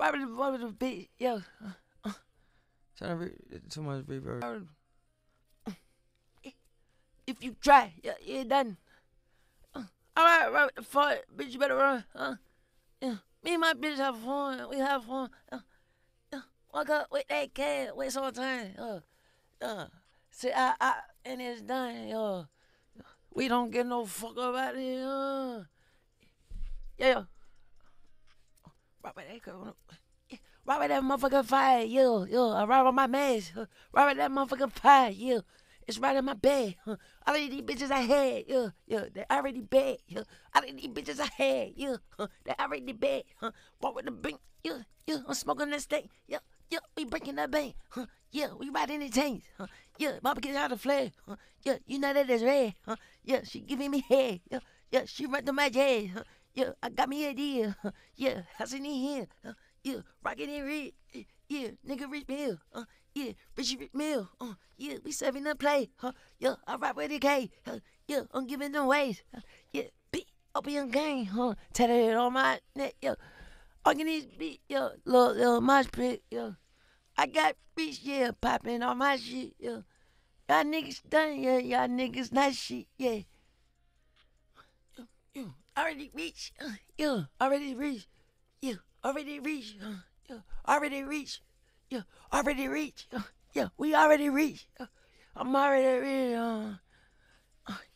With the, right with the beat, yo. Uh, uh. Trying to re- too much reverb. If you try, yeah, you're done. Uh, all right, right the fart, bitch. You better run. Uh, yeah. Me and my bitch have fun. We have fun. Uh, uh, walk up with that cat. Waste all time. Uh, uh. See, I, I, and it's done, yo. We don't get no fuck about it. Uh. Yeah, yeah. With that. Yeah, that motherfucking fire, yo, yo. I ride with my mask. with that motherfucking fire, yo. It's right in my bed. Huh. Already these bitches I had, yo, yo. They already bad, yo. Already these bitches I had, yo. Huh. They already bad, huh. Walk with the bank, yo, yo. I'm smoking that steak, yo, yo. We breaking that bank, huh. Yeah, we riding the chains, huh. Yeah, mama get out the flag, huh. Yeah, you know that that is red, huh. Yeah, she giving me head, yeah, yeah. She run to my jazz, huh. Yeah, I got me a deal. Yeah, I seen it here, huh. Yeah, rockin' it red, uh, yeah, nigga rich mill, uh, yeah, Richie Rich Mill, uh, yeah, we serving the play, huh, yeah, I rap with the K, huh, yeah, I'm giving them ways, huh, yeah, beat opium gang, huh, tatted it on my neck, yo, organize beat, yo, little, little mosh pit, yo, I got rich, yeah, popping on my shit, yo, y'all niggas done, yeah, y'all niggas not shit, yeah, yo, already reach, uh, yo, already reach, yo, already reach, uh, yo, already reach. Yeah, already reached. Uh, yeah, we already reached. I'm already ready. Uh,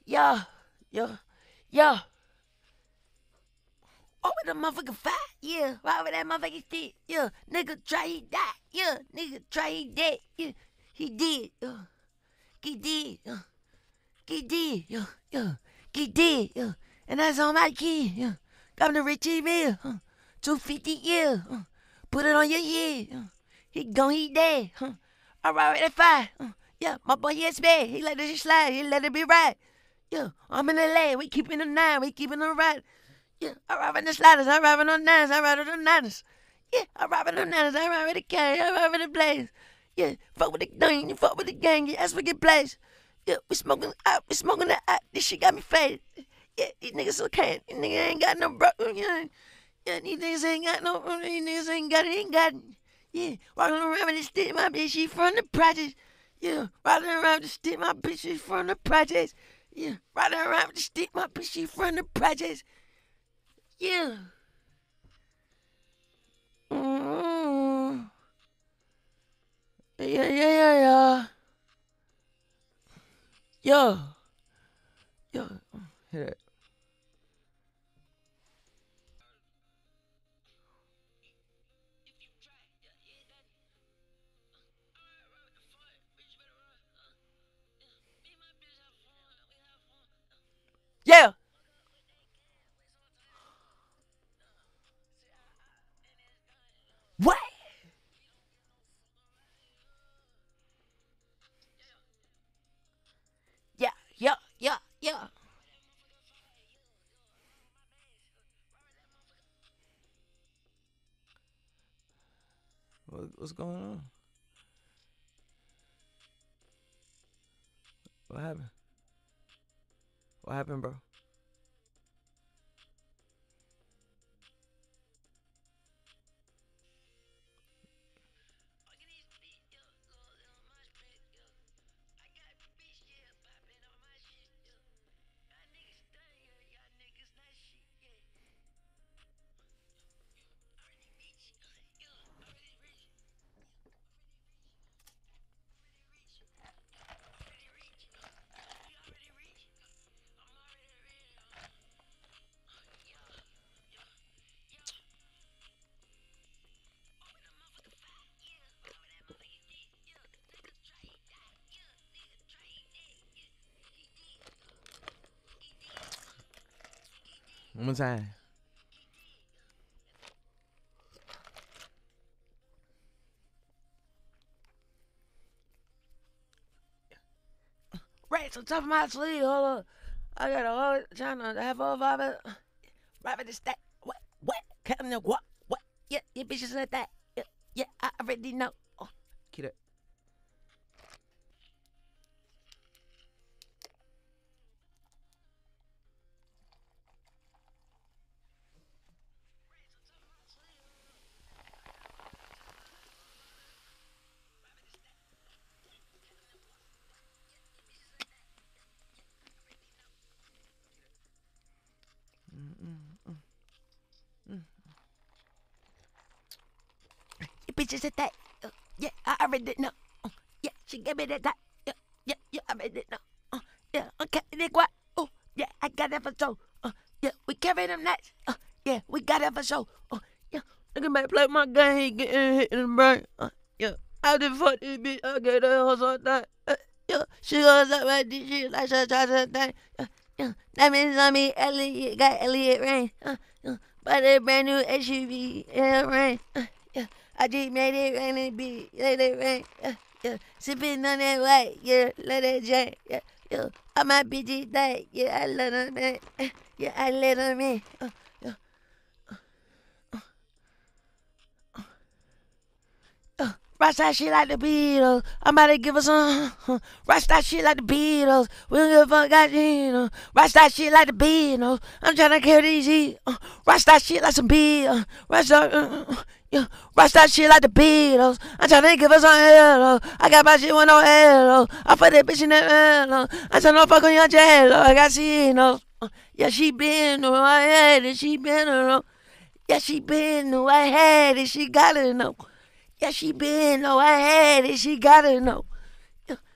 yeah, yeah, yeah. With the motherfucking fight? Yeah, why with that motherfucking stick? Yeah, nigga try he die. Yeah, nigga try he dead. Yeah, he did. Yeah, he did. Yeah, he did. Yeah, yeah, he did. Yeah, and that's on my kid. Yeah, Governor Richie Mill. Uh, 250 yeah. Uh, put it on your head. Uh, he gone, he dead. Huh. I ride with that fire. Uh, yeah, my boy, yes, man. He let it slide. He let it be right. Yeah, I'm in LA. We keeping the nine. We keeping the right. Yeah, I ride with the sliders. I ride with the nines. I ride with the niners. Yeah, I ride with the niners. I ride with the gang. I ride with the blaze. Yeah, fuck with the gang. You fuck with the gang. Yeah, that's what get blaze. Yeah, we smoking out. We smoking that out. This shit got me faded. Yeah, these niggas so can't. These niggas ain't got no bro. Yeah, yeah, these niggas ain't got no. These niggas ain't got it. Ain't got. Yeah, walking around with the stick, my bitch, she from the projects. Yeah, riding around with the stick, my bitch, she from the projects. Yeah, riding around with the stick, my bitch, she from the projects. Yeah. mm Yeah, yeah, yeah, yeah. Yo. Yo. Hear that. What's going on? What happened? What happened, bro? One more time. On top of my sleeve. Hold up. I got a whole trying to have all five of right with the stack. What? What? Counting the what? What? Yeah, yeah, bitches like that. Yeah, yeah, I already know. Bitches at that. Uh, yeah, I already know. Uh, yeah, she gave me that. that. Yeah, yeah, yeah, I already know. Uh, yeah, okay, they what? Oh, yeah, I got that for sure. Uh, yeah, we carry them nuts. Uh, yeah, we got that for sure. Uh, yeah, at me play my game, getting hit in the brain. Uh, yeah, I just fuck this bitch. I get that hustle that. Uh, yeah, she goes up this shit like she tries to thing. Yeah, that means on me, Elliot got Elliot rain. Uh, yeah, but a brand new SUV, yeah, rain. Uh, yeah, I just made it rain and be let it rain. Yeah, yeah, sipping on that white, yeah, let it drink. Yeah, yeah, all my bitches die. Yeah, I let them in. Yeah, I let them in. Uh, Watch that shit like the Beatles. I'm about to give us some. Watch that shit like the Beatles. We don't give a fuck, got you know. Watch that shit like the Beatles. I'm trying to kill these heat. Watch that shit like some Beatles. Watch that. Uh, uh, yeah. Watch that shit like the Beatles. I'm trying to give us some hello. I got my shit with no hello. I put that bitch in that hello. I trying to fuck on your jello. I got Cinos. Uh, yeah, she been who I had it. She been around. Yeah, she been who I had it. She gotta know. Yeah, she been, no, I had it, she gotta know.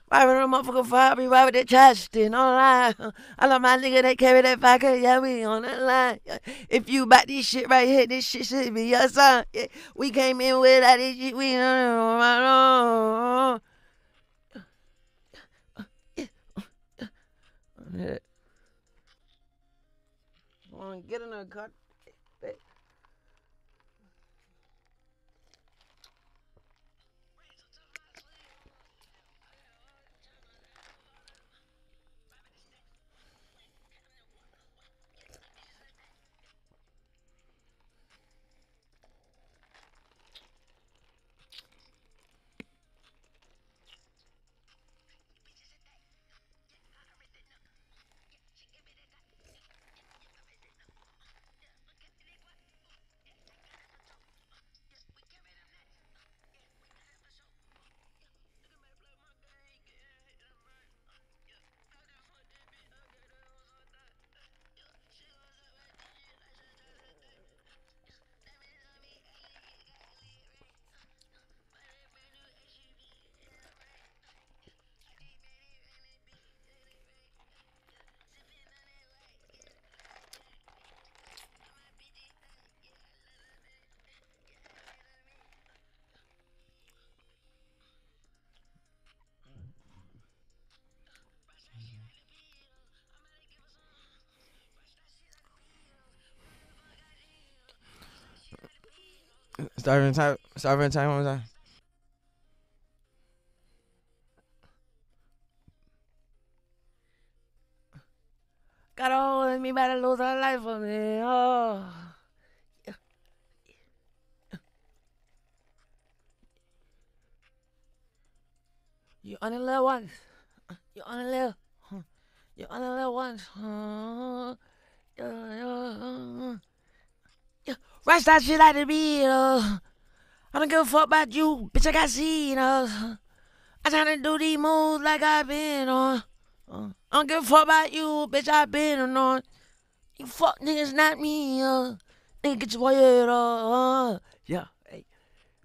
Why would a motherfucker? Why would they trust it online? I love my nigga that carry that vodka, yeah, we on that line. If you bought this shit right here, this shit should be your son. Yeah, we came in with that shit, we on our own. Get in a cut. Starving time. Starving time. One more time. Got a hold of me, about lose her life for me. Oh. You only live once. You only live. You only live once. Uh, yeah, yeah. Rush that shit like the Beatles. I don't give a fuck about you, bitch. I got Cenos. I'm trying to do these moves like I've been on. Uh, I don't give a fuck about you, bitch. I've been on. You fuck niggas, not me. Uh. Nigga, get your weight up. Uh. Yeah, hey.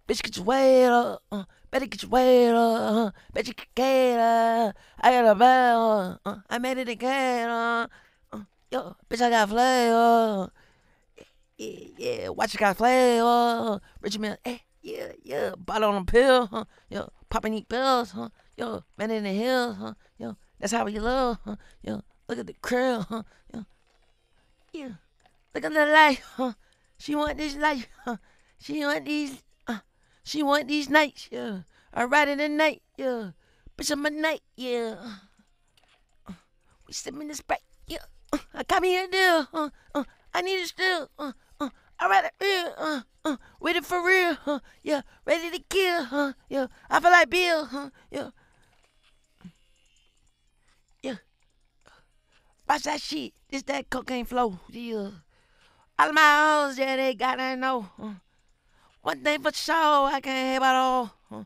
Bitch, get your weight up. Uh. Better get your weight up. Uh. Bet you can get uh. I got a bell. Uh. I made it again. Uh. uh. Yo, bitch, I got flavor. Yeah, yeah, watch you got flavor. Richard Mille, eh, yeah, yeah. Bottle on a pill, huh? Yo, popping eat pills, huh? Yo, man in the hills, huh? Yo, that's how we love, huh? Yo, look at the crib, huh? Yo, yeah. Look at the life, huh? She want this life, huh? She want these, uh, she want these nights, yeah. I ride in the night, yeah. Bitch, I'm a night, yeah. Uh, we sipping this sprite, yeah. Uh, I got me a deal, uh, uh, I need a still, uh, uh. I ride it real, uh, uh. With it for real, huh? Yeah, ready to kill, huh? Yeah, I feel like Bill, huh? Yeah. Yeah. Watch that shit. This that cocaine flow. Yeah. All of my hoes, yeah, they gotta know. Huh? One thing for sure, I can't have it all. Huh?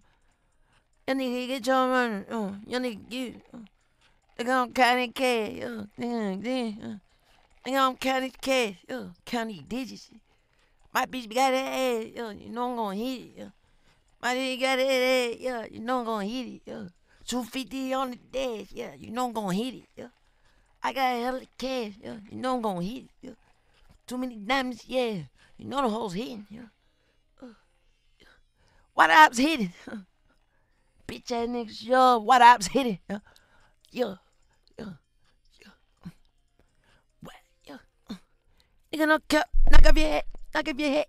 You nigga get your money. Uh, you nigga get. Uh, they gon' count it cash. Uh, damn, damn. Uh, they gon' count it cash. Uh, count these digits. My bitch got that ass. Uh, you know I'm gonna hit it. Uh, My nigga got it, yeah, you know I'm gonna hit it, yeah. 250 on the dash, yeah, you know I'm gonna hit it, yeah. I got a hell of cash, yeah, you know I'm gonna hit it, yeah. Too many diamonds, yeah, you know the hoes hitting, yeah. Uh. What ops hitting? Bitch ass niggas, yeah, what ops hitting, yeah. Yeah, yeah. What, yeah. Nigga, no cap, knock off your head, knock off your head.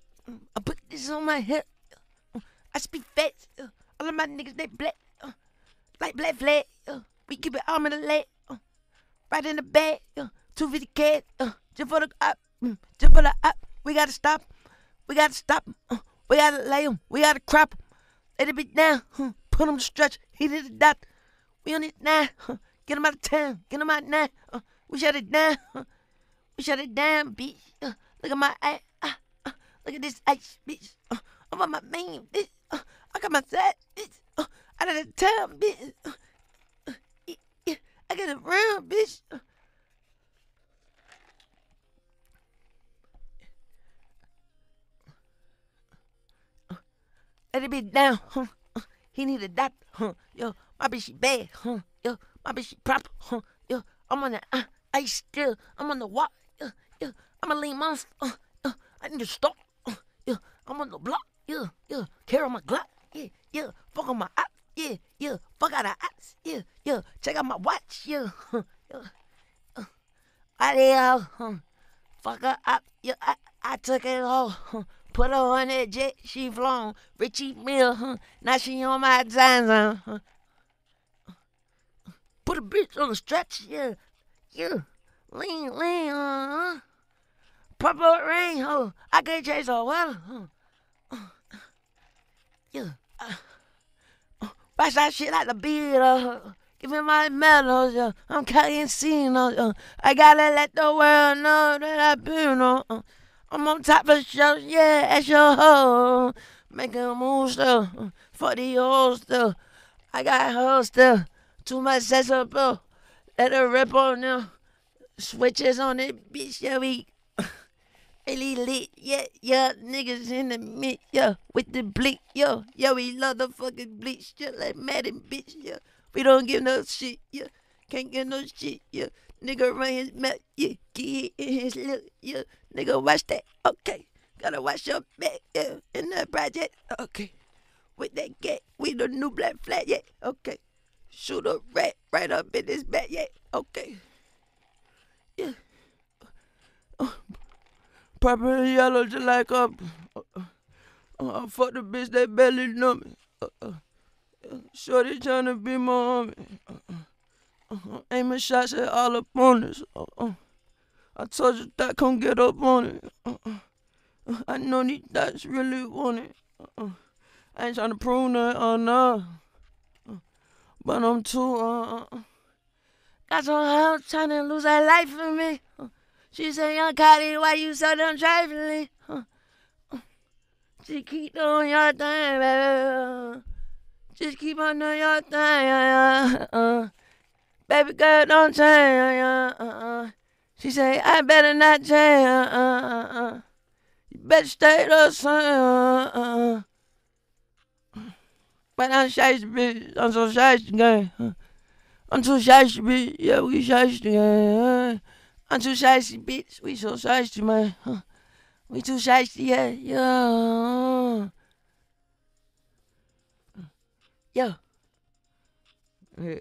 I put this on my head. I speak fast. Uh, all of my niggas, they black. Like black flag. We keep it arm in the leg. Right in the bag. Uh, 250 cash. Uh, just for the up. Just for the up. We gotta stop. We gotta stop. We gotta lay them. We gotta crop them. Let it be down. Put them to stretch. He did the dot. We on it now. Get him out of town. Get him out now. We shut it down. We shut it down, bitch. Look at my ass. Uh, uh, look at this ice, bitch. Uh, I'm on my main, bitch. Uh, I got my set, bitch. Uh, out of the town, bitch. Uh, uh, I got it round, bitch. Uh, let it be down. Huh? Uh, he need a doctor. Huh? Yo, my bitch she bad. Huh? Yo, my bitch she proper. Huh? Yo, I'm on the uh, ice still. I'm on the walk. Yo, yo, I'm a lean monster. Uh, uh, I need to stop. I'm on the block. Yeah, yeah, carry on my Glock. Yeah, yeah, fuck on my app. Yeah, yeah, fuck out of apps. Yeah, yeah, check out my watch. Yeah, yeah. Uh, I did, huh? Fuck her up. Yeah, I, I took it all. Put her on that jet, she flown. Richie Mill, huh? Now she on my time zone. Huh? Put a bitch on the stretch, yeah, yeah. Lean, lean, uh, huh? Purple rain, oh, I can't chase the weather, uh, that shit like the beat, uh, give me my medals. I'm carrying scene, uh, I gotta let the world know that I've been, uh, I'm on top of the show, yeah, at your hoe. Making moves still, for the hoes still. I got hoes still, too much sensible. Let her rip on them. Switches on it, bitch, yeah, we really lit, yeah, yeah, niggas in the mix, yeah, with the bleak, yo, yeah, we love the fucking like Madden, bitch, yeah, we don't give no shit, yeah, can't get no shit, yeah, nigga run his mouth, yeah, get in his lip, yeah, nigga watch that, okay, gotta watch your back, yeah, in the project, okay, with that gat, we the new black flag, yeah, okay, shoot a rat right up in his back, yeah, okay, yeah. Uh, uh, Purple and yellow just like up. Uh, uh, uh, fuck the bitch that barely know me. Uh, uh, Shorty tryna be my homie. Uh, uh, uh, aiming shots at all opponents. Uh, uh, I told you that come get up on it. Uh, uh, uh, I know these that's really want it. Uh, uh, I ain't tryna prove that, uh, no. Uh, but I'm too, uh, uh, got some house trying to lose that life for me. Uh, she said, Young Carti, why you so damn trifling? Huh? Just keep doing your thing, baby. Just keep on doing your thing. Uh, uh. Baby girl, don't change. Uh, uh. She say, I better not change. Uh, uh, uh. You better stay the same. Uh, uh. But I'm shy, bitch. I'm so shy, gang. I'm too shy, bitch. Yeah, we shy, gang. I'm too shy, bitch. We so shy, man. We too shy, yeah, yeah. Yo. Yeah.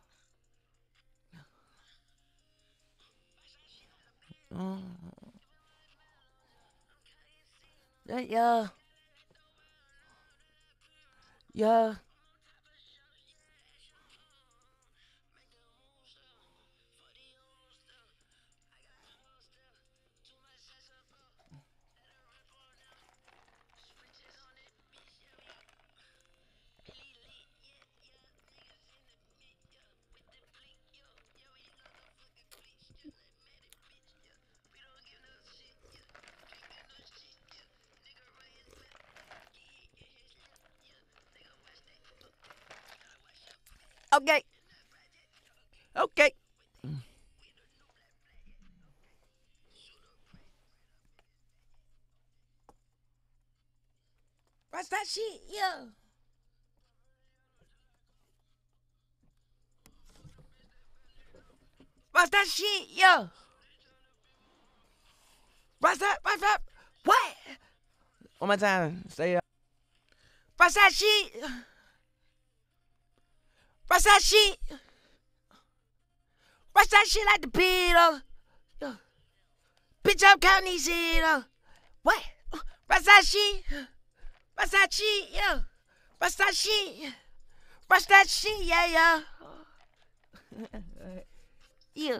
Mm. yeah, yeah. Yeah. Okay. What's that shit? Yeah. What's that shit? Yeah. What's that? What's that? What? One more time. Stay up. What's that shit? What's that shit? What's that shit like the Beatles? Yeah. Bitch, I'm counting these zeros. What? What's that shit? What's that shit? Yeah. What's that shit? What's that shit? Yeah, yeah. yeah.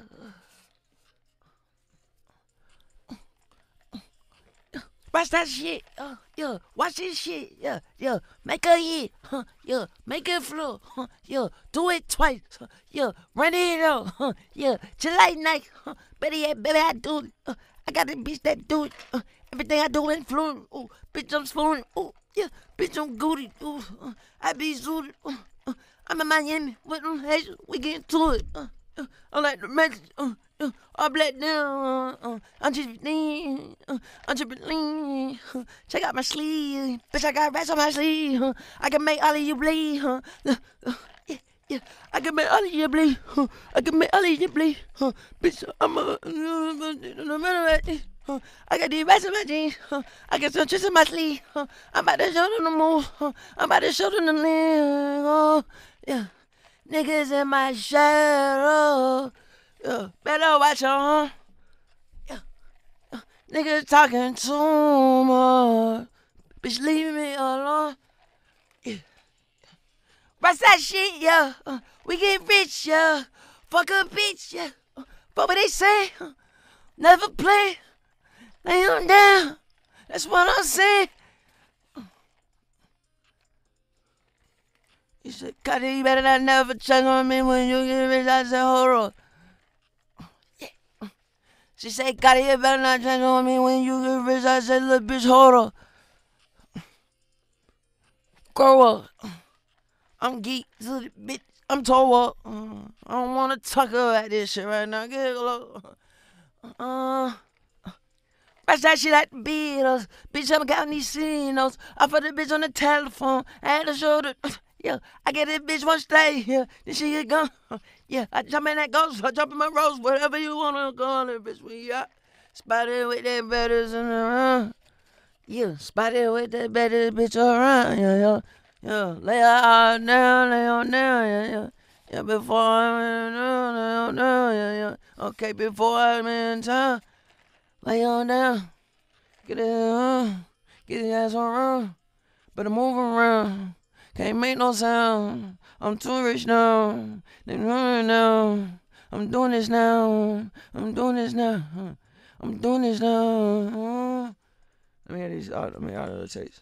Watch that shit. Uh, yeah, watch this shit. Yeah, yeah. Make a hit. Huh, yeah, make it flow. Huh, yeah, do it twice. Huh, yeah, run it out. Huh, yeah, July night. Huh, better yet, baby, I do. Uh, I got a bitch that do it. Uh, everything I do is fluent. Ooh, bitch, I'm fluent. Ooh, yeah, bitch, I'm goody. Ooh, uh, I be zooted. Uh, uh, I'm in Miami with them. We get to it. Uh, uh, I like the message. Uh, uh, all black down. Uh, I'm just. Uh, I'm just. Uh, check out my sleeve. Bitch, I got rats on my sleeve. Uh, I can make all of you bleed. Uh, uh, uh, yeah, yeah. I can make all of you bleed. Uh, I can make all of you bleed. Uh, bitch, I'm a. Uh, I got these rats in my jeans. Uh, I got some tricks in my sleeve. Uh, I'm about to show them the move. Uh, I'm about to show them the. Uh, yeah. Niggas in my shadow. Yeah, better watch on. Yeah. Uh, niggas talking too much. Bitch, leave me alone. Yeah. What's that shit, yeah? Uh, we get rich, yeah. Fuck a bitch, yeah. Uh, but what they say, uh, never play. Lay on down. That's what I'm saying. You said, Carti, you better not never check on me when you get rich. I said, hold on. She said, Carti, you better not check on me when you get rich. I said, little bitch, hold on. Grow up. I'm geek, little bitch. I'm tall up. I don't want to talk about this shit right now. Get low. Uh. Watch that shit like the Beatles. Bitch, I'm counting these signals. I put the bitch on the telephone. I had to show the. Yeah, I get this bitch one stay. Yeah, this shit get gone. Yeah, I jump in that ghost. I jump in my rose. Whatever you wanna call it, bitch. We got spotted with that betters in around. Yeah, spotted with that better bitch around. Yeah, yeah, yeah. Lay her out down, lay on down. Yeah, yeah. Yeah, before I'm in town, lay on down. Yeah, yeah. Okay, before I'm in town, lay on down. Get it, uh, get the ass around. Better move around. Can't make no sound. I'm too rich now. They know now. I'm doing this now. I'm doing this now. I'm doing this now. Let me hear these. Uh, let me the tapes.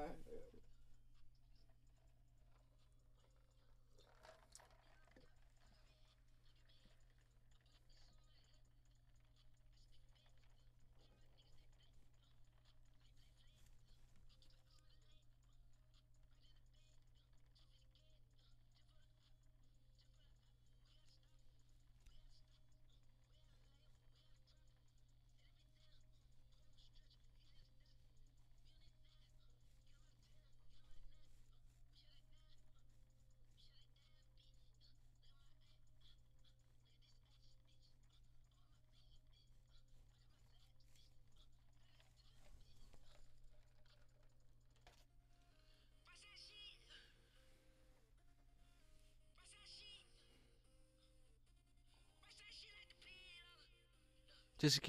Just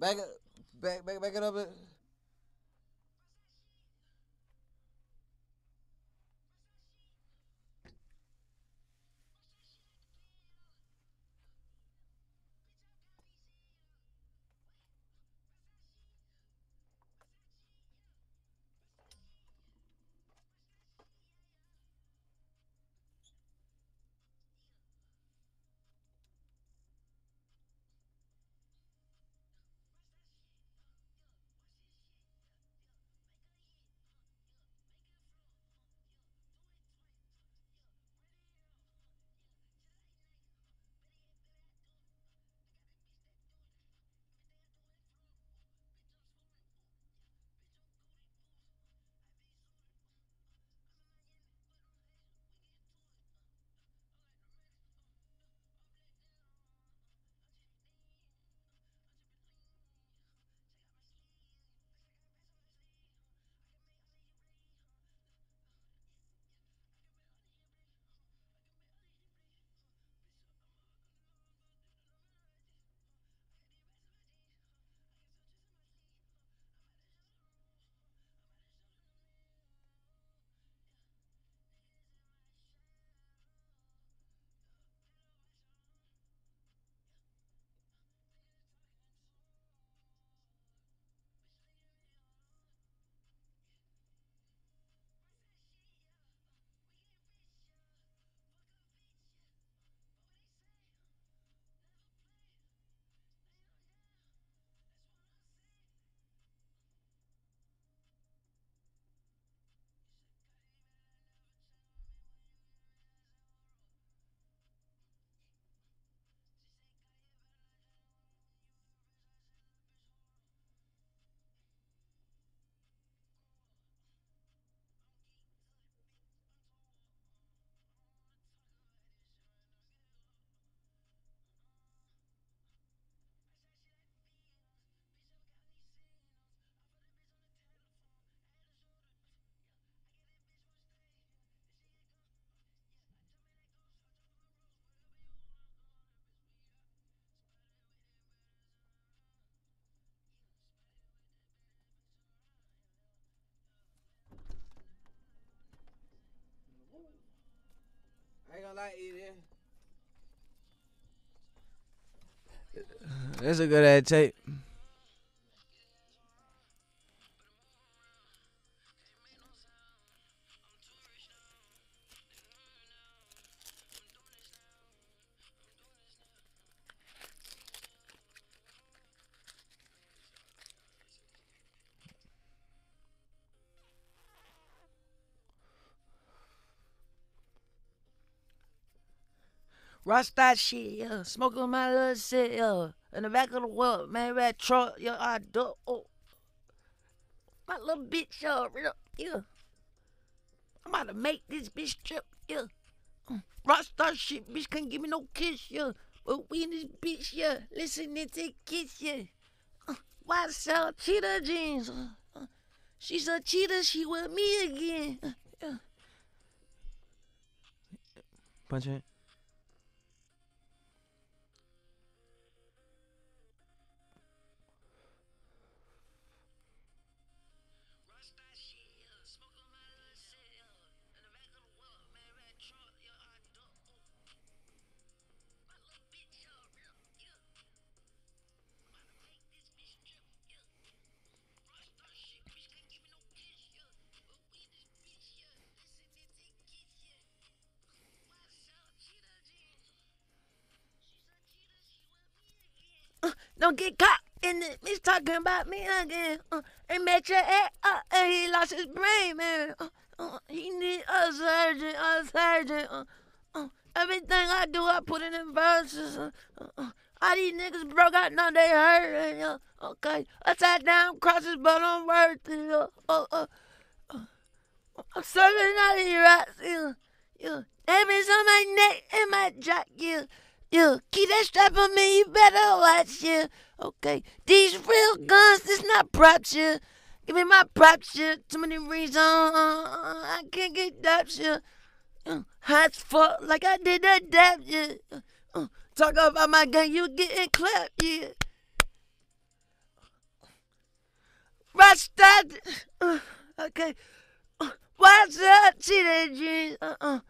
Back back, back, back it up. Ain't gonna lie, Edie. That's a good ass tape. Rush that shit, yeah. Smoking my little shit, yeah. In the back of the world, man, that truck, yeah, I do. Oh. My little bitch, yeah, yeah. I'm about to make this bitch trip, yeah. That shit, bitch can't give me no kiss, yeah. But we in this bitch, yeah. Listening to kiss, yeah. Why sell cheetah jeans? She's a cheetah, she with me again. Yeah. Punch it. Don't get caught in the He's talking about me again. Uh, he met your ex, uh, and he lost his brain, man. Uh, uh, he need a surgeon, a surgeon. Uh, uh, everything I do, I put it in verses. Uh, uh, uh. All these niggas broke out, now they hurt. And, uh, okay, upside down crosses, but I'm worth it. Uh, uh, uh. I'm serving out of your ass. Yeah, yeah. Diamonds on my neck and my jack. Yeah, yeah. Keep that strap on me, you better watch. Yeah, okay. These real guns, this not props. Yeah. Give me my props. Yeah. Too many reasons. Uh, uh, I can't get that shit. Uh, hot fuck, like I did that dab. Yeah. Uh, uh, talk about my gun, you getting clapped. Yeah. Rasta. Uh, okay. What's up, cheetah jeans? Uh-uh.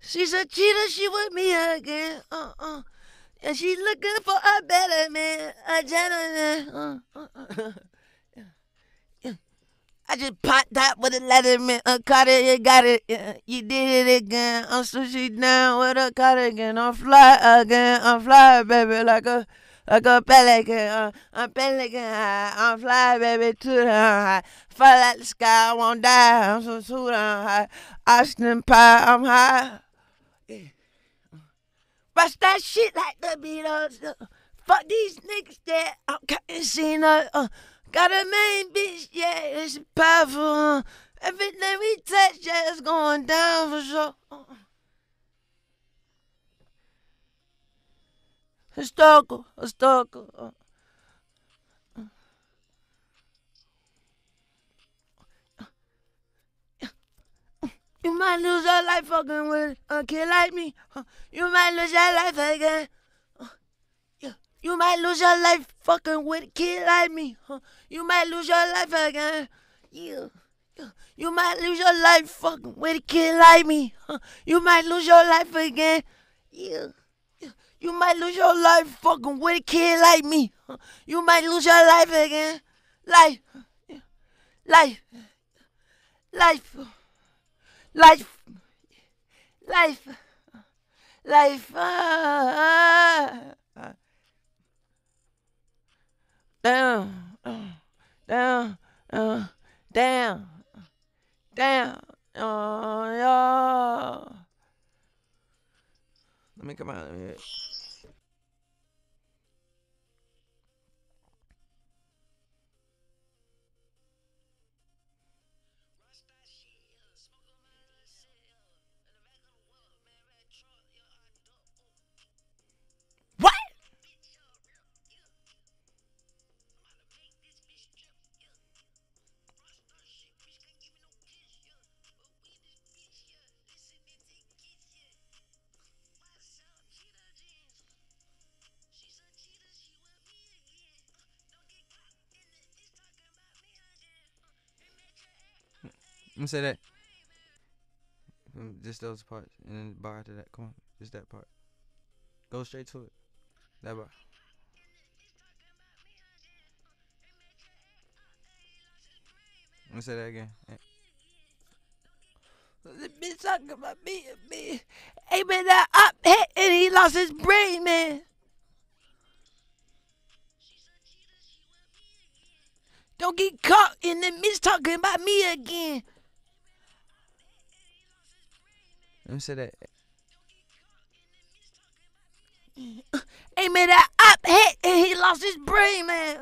She's a cheater, she with me again. Uh-uh. And she looking for a better man, a gentleman. Uh, uh, uh. Yeah. I just popped that with a. Uh, caught it, you got it. Yeah. You did it again. I'm sushi down with a cardigan. I'm fly again. I'm fly, baby, like a like a pelican, uh, I'm pelican high. I'm fly, baby, too the high. Fly like the sky, I won't die. I'm so sweet, I'm high. Austin pie, I'm high. Bust that shit like the Beatles. Uh, fuck these niggas that I'm cutting scene. Uh, got a main bitch, yeah, it's powerful. Uh, everything we touch, yeah, it's going down for sure. Uh, historical, historical. Uh, You might lose your life fucking with a kid like me. You might lose your life again. Yeah. You might lose your life fucking with a kid like me. You might lose your life again. Yeah. You might lose your life fucking with a kid like me. You might lose your life again. Yeah. You might lose your life fucking with a kid like me. You might lose your life again. Life. Life. Life. Life. Life. Life. Ah. Down. Down. Uh, down. Down. Oh, yeah. Let me come out. Let me... Me say that. Mm, Just those parts, and then bar after that. Come on, just that part. Go straight to it. That bar. Let me say that again. Eh. The bitch talking about me and me. Man, that up hit and he lost his brain, man. Don't get caught in the bitch talking about me again. Let me say that. Hey man, that up hit and he lost his brain, man.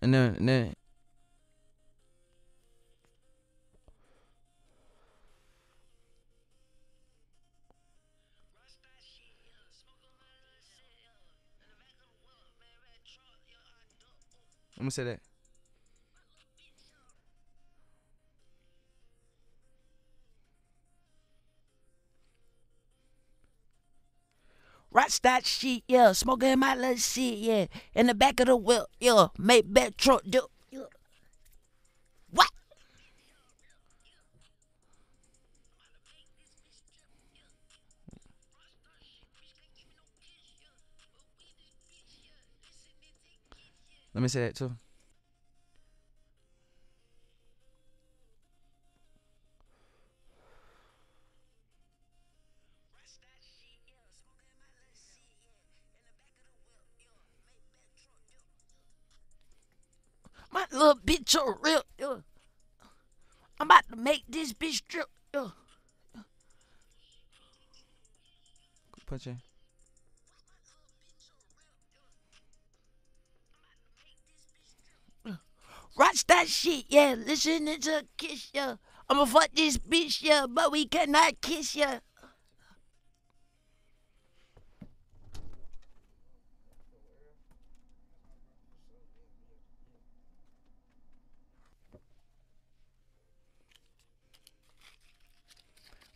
And then, and then. I'm gonna say that. Watch that shit, yeah. Smoking my little shit, yeah. In the back of the wheel, yeah. Maybach truck. Yeah. What? Let me say that too. little bitch so real. I'm about to make this bitch drip. Ugh. Punch. Watch that shit, yeah. Listen it's a kiss, yeah. I'ma fuck this bitch, yeah, but we cannot kiss, yeah.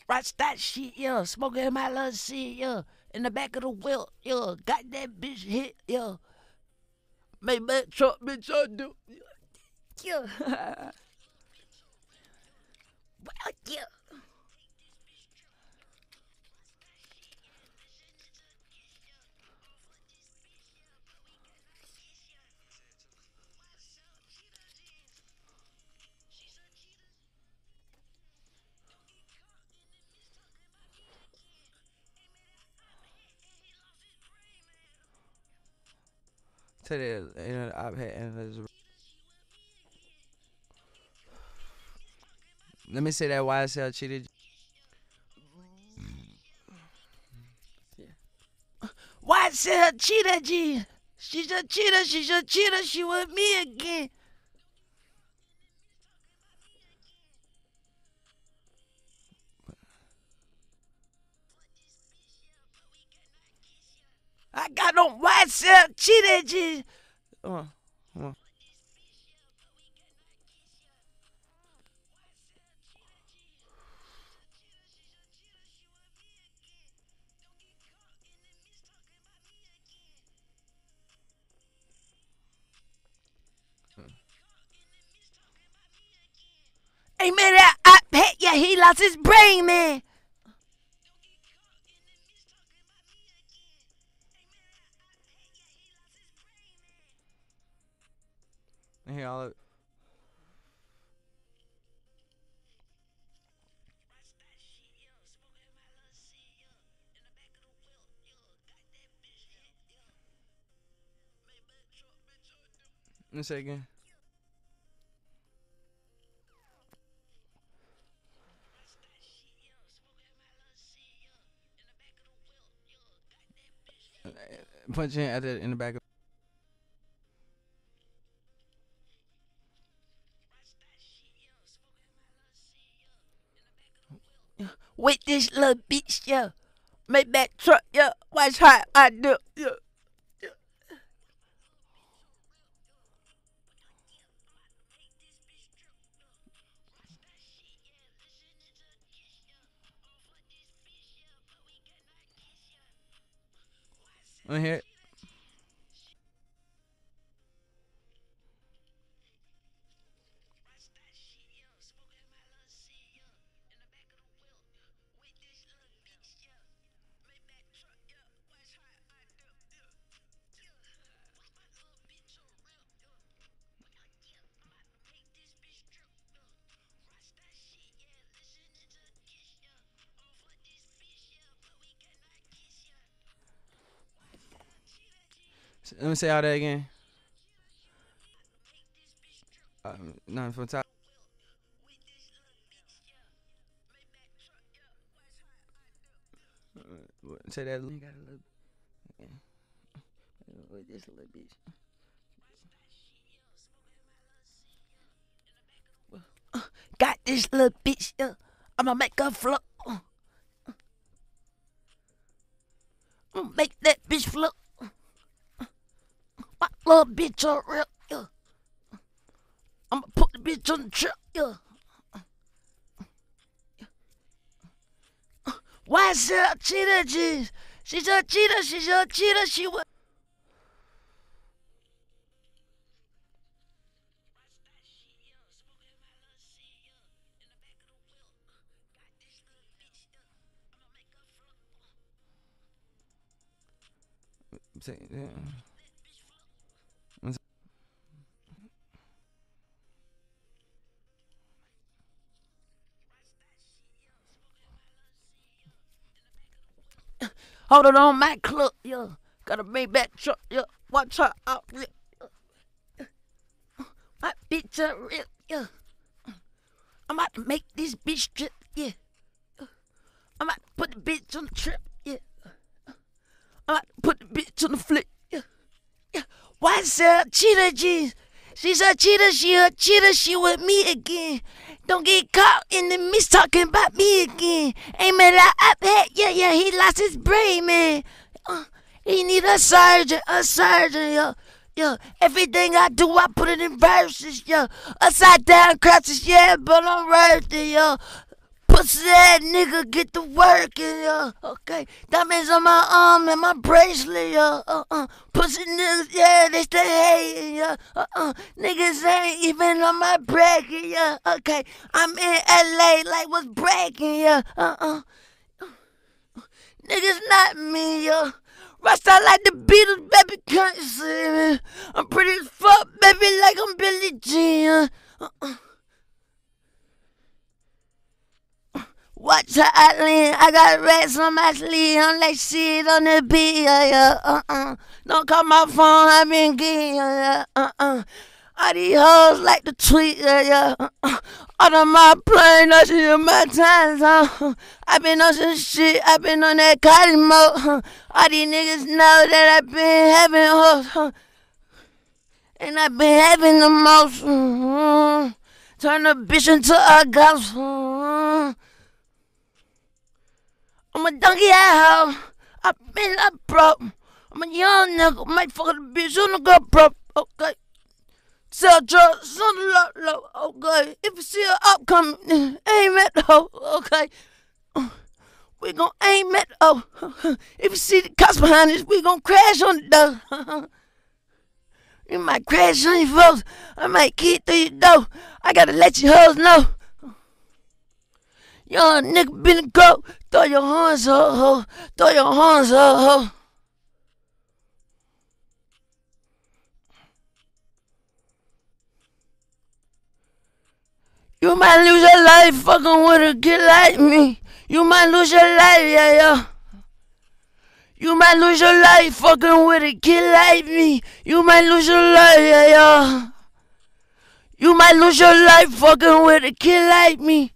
Watch that shit, yeah. Smoking in my little shit, yeah. In the back of the wheel, yeah. Got that bitch hit, yeah. Make that truck, bitch, I do. Yeah. well, yeah. To the you know iPad and there's let me say that YSL cheated. YSL cheated G. She's a cheater, she's a cheater, she with me again. Myself cheated. Come on. Hey man, I pet yeah, he lost his brain, man. All Let me say again. Punch in at the in the back of with this little bitch, yeah. Make that truck, yeah. Watch how I do, yeah. Hear it. Let me say all that again. Uh, no, from top. Say that. Got a little. Yeah. With this little bitch. got this little bitch. Uh, I'ma make her float. Uh, uh, make that bitch float. Little bitch on real. Yeah. I'm gonna put the bitch on the truck. Yeah. Why is she cheater? She, she's a cheater. She's a cheater. She was. Say, Yeah. Hold it on my club, yeah. Got a Maybach truck, yeah. Watch her out, yeah. My bitch rip, yeah. I'm about to make this bitch trip, yeah. I'm about to put the bitch on the trip, yeah. I'm about to put the bitch on the flip. Yeah, yeah. Why sell cheetah jeans? She's a cheetah, she a cheetah, she with me again. Don't get caught in the mist talking about me again. Ain't made a iPad, yeah, yeah, he lost his brain, man. Uh, he need a surgeon, a surgeon, yo. Yo, everything I do, I put it in verses, yo. Upside down crutches, yeah, but I'm worth it, yo. Pussy that nigga get to working, yo. Okay, diamonds on my arm and my bracelet, yo. Uh uh. Pussy niggas, yeah, they stay hating, yo. Uh uh. Niggas ain't even on my bracket, yo. Okay, I'm in LA like what's breaking, yo. Uh uh. Niggas not me, yo. Rasta like the Beatles, baby, can't see me. I'm pretty as fuck, baby, like I'm Billie Jean. Uh uh. Watch out, lean. I got rats on my sleeve. I'm like shit on the beat. Yeah. Uh uh. Don't call my phone. I been getting. Yeah, uh uh. All these hoes like to tweet. Yeah, yeah. Uh uh. Out of my plane, I see my times. Uh. I been on some shit. I been on that cotton mode. All these niggas know that I been having hoes. And I been having the most. Uh, turn a bitch into a ghost. I'm a donkey asshole. I been up broke. I'm a young nigga. Might fuck a bitch on the girl broke. Okay. Sell drugs on the low, low. Okay. If you see her upcoming, aim at the hoe. Okay. We gon' aim at the hoe. If you see the cops behind us, we gon' crash on the door. You might crash on your folks. I might kick through your door. I gotta let you hoes know. Young nigga been a go. Throw your horns up, ho. Throw your horns up, ho. You might lose your life fucking with a kid like me. You might lose your life, yeah, yeah. You might lose your life fucking with a kid like me. You might lose your life, yeah, yeah. You might lose your life fucking with a kid like me.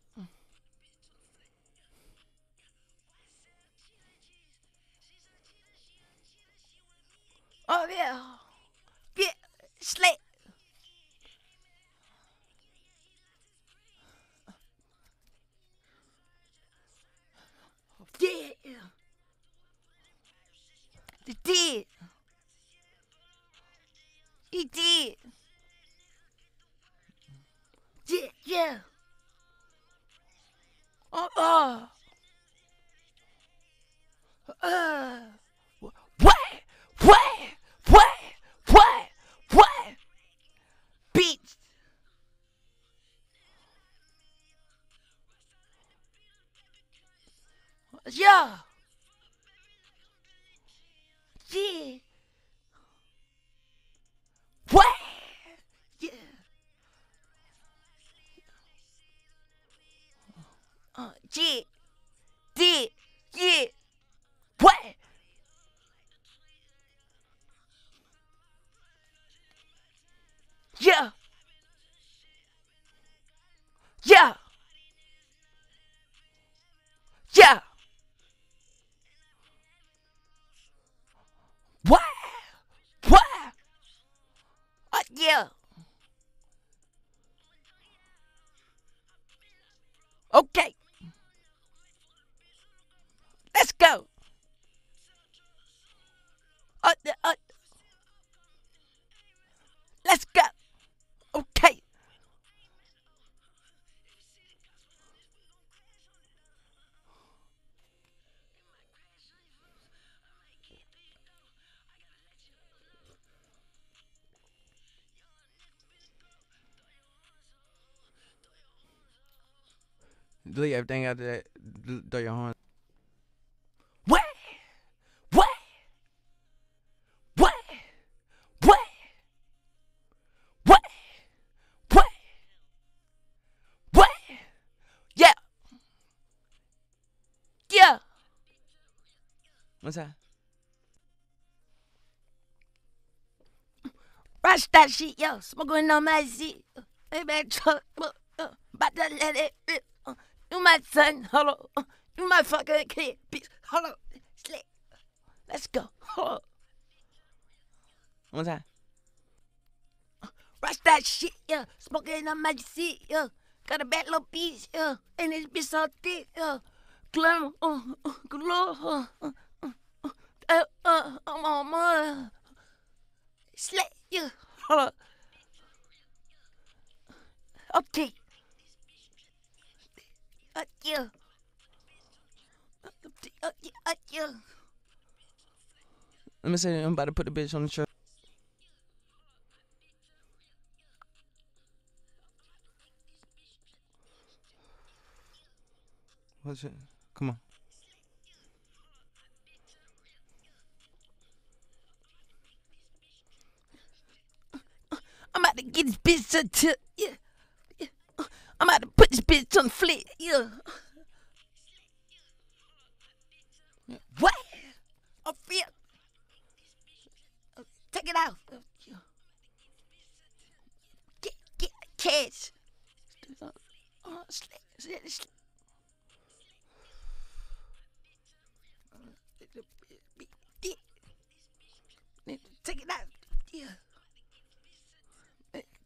Oh yeah. Yeah. Slay. Yeah. He did. He did. Yeah, yeah. Oh, uh. Uh. What? What? What? What? Yeah. Yeah. What? Yeah. Uh, yeah. What? Yeah. Yeah. delete everything after that. Throw your horn. What? What? What? What? What? What? What? Yeah. Yeah. What's that? Rush that shit, yo. Smoking on my seat. Hey, man, truck. About to let it rip. You my son. Hello. You my fucking kid. Bitch. Hello. Slick. Let's go. Hello. What's that? Rush that shit, yeah. Smoking on my seat, yeah. Got a bad little piece, yeah. And this bitch so thick, yeah. Glamour, uh, uh, glow, uh, uh, uh, uh, uh, I'm on my slay, yeah. Up. Okay. Let me say, I'm about to put the bitch on the truck. What's it? Come on. I'm about to get this bitch to. I'm about to put this bitch on the flick. Yeah. What? Oh, I feel. Take it out. Get get cash. Oh, slick, slick, slick. Take it out. Yeah.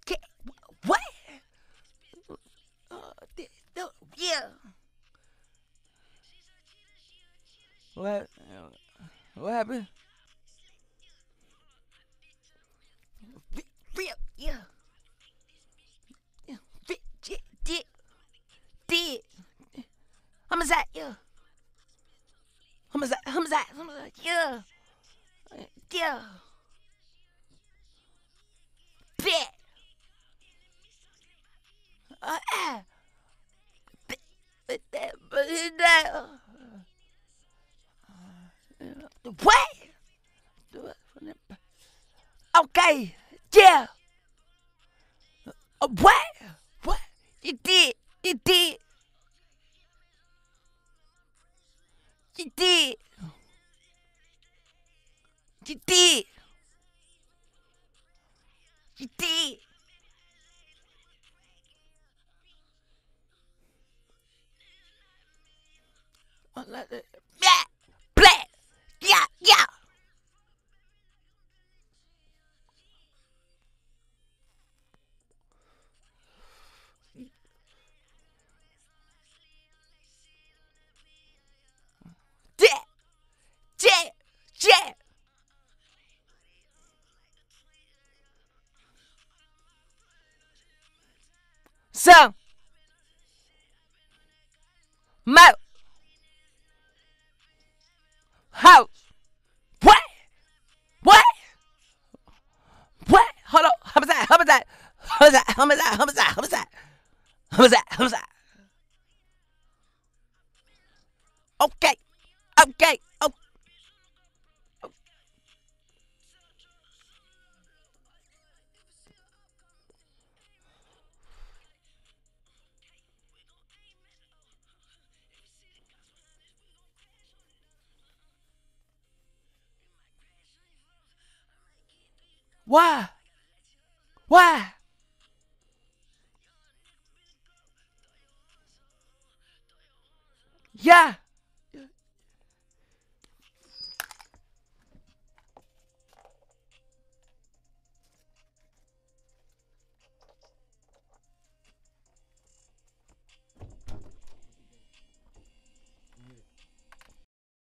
Get, what? Uh, no, yeah. What? What happened? Real, yeah. Yeah, did, did, did. Homicide, yeah. Homicide, homicide, homicide, yeah. Yeah. Bet. Uh, uh. Bet, bet, bet, bet, what? Okay. Yeah. Uh, what? What? You did. You did. You did. You did. You did. Like yeah, yeah yeah, yeah. So Who's that? Who's that? Okay. Okay. Oh. Why? Why? Yeah.